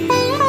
Música